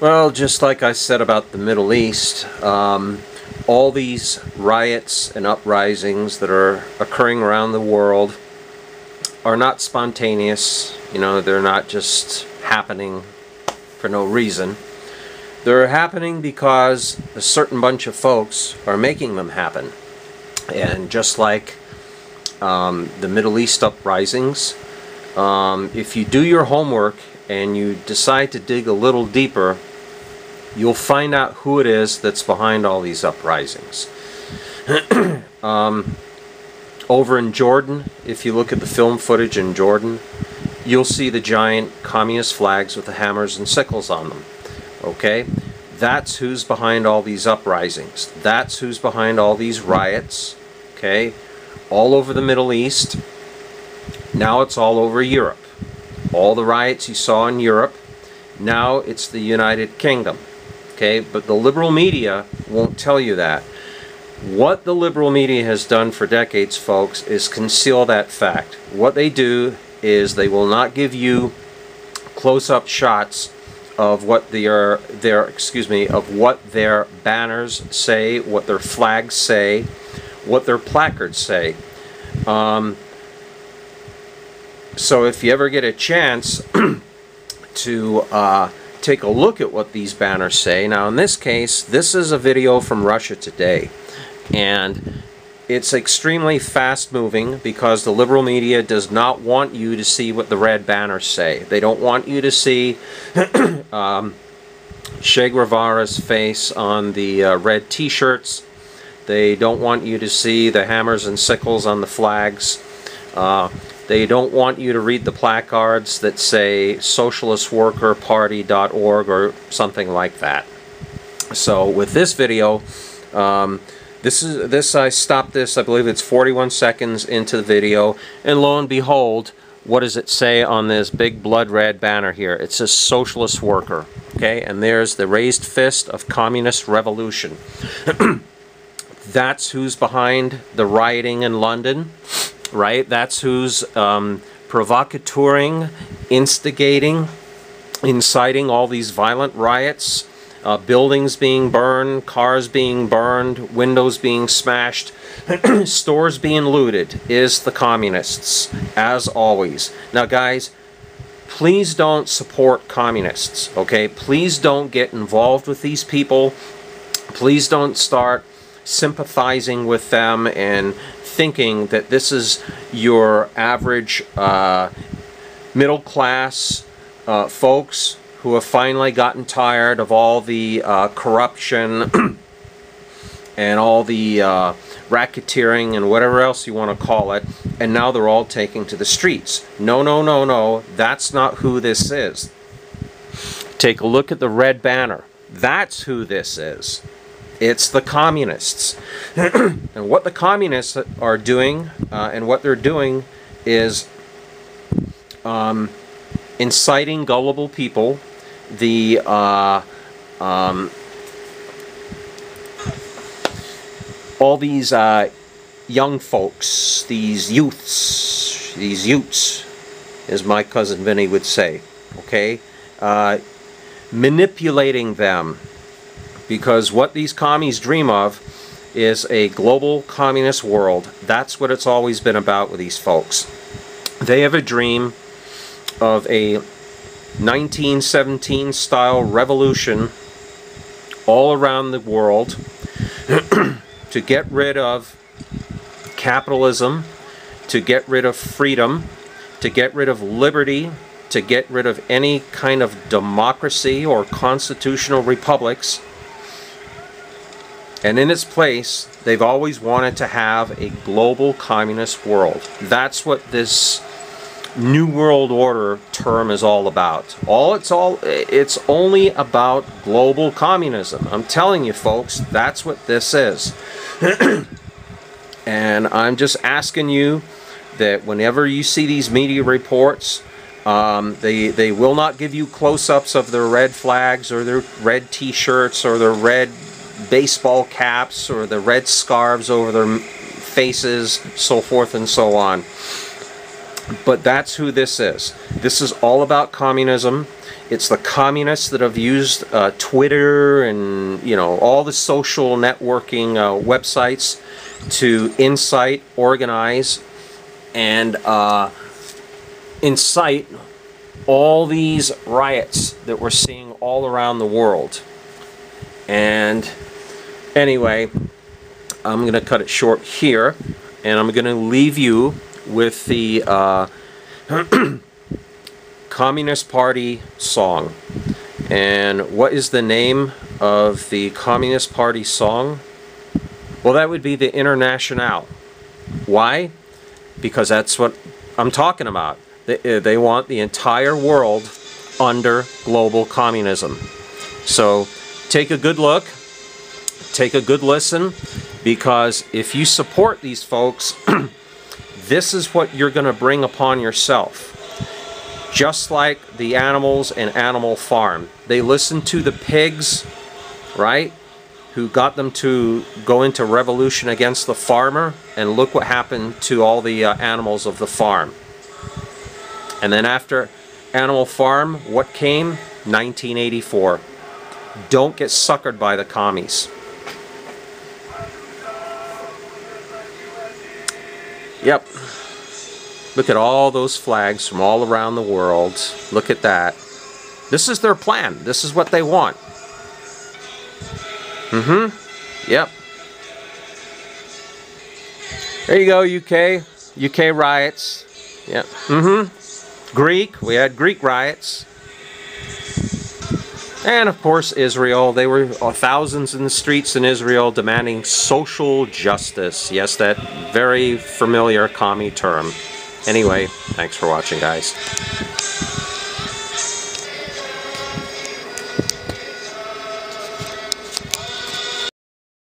Well, just like I said about the Middle East, um, all these riots and uprisings that are occurring around the world are not spontaneous. You know, they're not just happening for no reason. They're happening because a certain bunch of folks are making them happen. And just like um, the Middle East uprisings, um, if you do your homework and you decide to dig a little deeper, you'll find out who it is that's behind all these uprisings. um, over in Jordan, if you look at the film footage in Jordan, you'll see the giant communist flags with the hammers and sickles on them. Okay? That's who's behind all these uprisings. That's who's behind all these riots. Okay? All over the Middle East. Now it's all over Europe. All the riots you saw in Europe, now it's the United Kingdom. Okay? But the liberal media won't tell you that. What the liberal media has done for decades, folks, is conceal that fact. What they do is they will not give you close-up shots of what their their excuse me of what their banners say, what their flags say, what their placards say. Um, so if you ever get a chance to uh, take a look at what these banners say, now in this case, this is a video from Russia Today and it's extremely fast moving because the liberal media does not want you to see what the red banners say. They don't want you to see um, Che Guevara's face on the uh, red t-shirts. They don't want you to see the hammers and sickles on the flags. Uh, they don't want you to read the placards that say socialistworkerparty.org or something like that. So with this video, um, this is this I stopped this, I believe it's 41 seconds into the video, and lo and behold, what does it say on this big blood red banner here? It says socialist worker. Okay, and there's the raised fist of communist revolution. That's who's behind the rioting in London, right? That's who's um, provocateuring, instigating, inciting all these violent riots uh, buildings being burned, cars being burned, windows being smashed, stores being looted is the communists, as always. Now, guys, please don't support communists, okay? Please don't get involved with these people. Please don't start sympathizing with them and thinking that this is your average uh, middle class uh, folks who have finally gotten tired of all the uh, corruption and all the uh, racketeering and whatever else you want to call it, and now they're all taking to the streets. No, no, no, no, that's not who this is. Take a look at the red banner. That's who this is. It's the communists. and what the communists are doing, uh, and what they're doing, is um, inciting gullible people. The uh, um, all these uh, young folks, these youths, these youths, as my cousin Vinny would say, okay, uh, manipulating them because what these commies dream of is a global communist world. That's what it's always been about with these folks. They have a dream of a 1917 style revolution all around the world to get rid of capitalism, to get rid of freedom, to get rid of liberty, to get rid of any kind of democracy or constitutional republics. And in its place, they've always wanted to have a global communist world. That's what this New World Order term is all about. All it's all it's only about global communism. I'm telling you folks, that's what this is. and I'm just asking you that whenever you see these media reports, um, they, they will not give you close-ups of their red flags or their red t-shirts or their red baseball caps or the red scarves over their faces, so forth and so on. But that's who this is. This is all about communism. It's the communists that have used uh, Twitter and you know all the social networking uh, websites to incite, organize, and uh, incite all these riots that we're seeing all around the world. And anyway, I'm going to cut it short here, and I'm going to leave you with the uh, Communist Party song. And what is the name of the Communist Party song? Well, that would be the Internationale. Why? Because that's what I'm talking about. They, uh, they want the entire world under global communism. So take a good look, take a good listen, because if you support these folks, this is what you're going to bring upon yourself. Just like the animals in Animal Farm. They listened to the pigs, right? Who got them to go into revolution against the farmer, and look what happened to all the uh, animals of the farm. And then after Animal Farm, what came? 1984. Don't get suckered by the commies. Yep. Look at all those flags from all around the world. Look at that. This is their plan. This is what they want. Mm-hmm. Yep. There you go, UK. UK riots. Yep. Mm-hmm. Greek. We had Greek riots. And of course, Israel. They were uh, thousands in the streets in Israel demanding social justice. Yes, that very familiar commie term. Anyway, thanks for watching, guys.